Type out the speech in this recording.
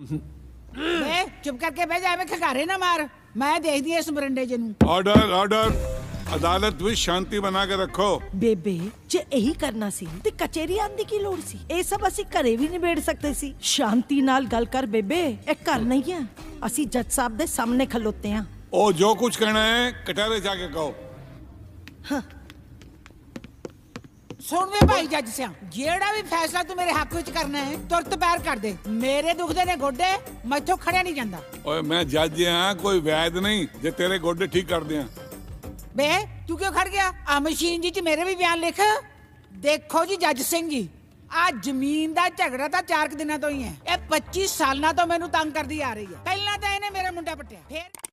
ਵੇ ਚੁੱਪ ਕਰਕੇ ਬਹਿ ਜਾ ਐਵੇਂ ਖਗਾਰੇ ਨਾ ਮਾਰ। ਮੈਂ ਦੇਖਦੀ ਐ ਇਸ ਮਰੰਡੇ ਜੇ ਨੂੰ। ਆਰਡਰ ਆਰਡਰ ਅਦਾਲਤ ਵਿੱਚ ਸ਼ਾਂਤੀ ਬਣਾ ਕੇ ਰੱਖੋ। ਬੇਬੇ ਜੇ ਇਹੀ ਕਰਨਾ ਸੀ ਤੇ ਕਚੇਰੀ ਆਉਣ ਦੀ ਕੀ ਲੋੜ ਸੀ? ਇਹ ਸਭ ਅਸੀਂ ਘਰੇ ਵੀ ਨਿਬੇੜ ਸਕਦੇ ਸੀ। ਸ਼ਾਂਤੀ ਨਾਲ ਗੱਲ ਕਰ ਬੇਬੇ ਇਹ ਘਰ ਨਹੀਂ ਹੈ। ਅਸੀਂ ਜੱਜ ਸਾਹਿਬ ਦੇ ਸਾਹਮਣੇ ਖਲੋਤੇ ਹਾਂ। ਉਹ ਜੋ ਕੁਝ ਕਹਿਣਾ ਹੈ ਕਟਾਰੇ ਜਾ ਕੇ ਕਹੋ। ਸੁਣ ਵੇ ਭਾਈ ਜੱਜ ਸਿਆ। ਜਿਹੜਾ ਵੀ ਫੈਸਲਾ ਤੂੰ ਮੇਰੇ ਹੱਕ ਵਿੱਚ ਕਰਨਾ ਹੈ ਤੁਰਤ ਪੈਰ ਕਰ ਦੇ। ਮੇਰੇ ਦੁਖਦੇ ਨੇ ਗੋਡੇ ਮੈਥੋਂ ਖੜਿਆ ਨਹੀਂ ਜਾਂਦਾ। ਓਏ ਮੈਂ ਜੱਜ ਹਾਂ ਕੋਈ ਵੈਦ ਨਹੀਂ ਜੇ ਤੇਰੇ ਗੋਡੇ ਠੀਕ ਕਰ ਦਿਆਂ ਬੇ ਤੂੰ ਕਿਉਂ ਖੜ ਗਿਆ? ਆ ਮਸ਼ੀਨ ਜੀ ਚ ਮੇਰੇ ਵੀ ਬਿਆਨ ਲਿਖ। ਦੇਖੋ ਜੀ ਜੱਜ ਸਿੰਘ ਜੀ ਆ ਜ਼ਮੀਨ ਦਾ ਝਗੜਾ ਤਾਂ ਚਾਰ ਕੁ ਦਿਨਾਂ ਤੋਂ ਹੀ ਹੈ। ਇਹ 25 ਸਾਲਾਂ ਤੋਂ ਮੈਨੂੰ ਤੰਗ ਕਰਦੀ ਆ ਰਹੀ ਹੈ। ਪਹਿਲਾਂ ਤਾਂ ਇਹਨੇ ਮੇਰਾ ਮੁੰਡਾ ਪੱਟਿਆ ਫਿਰ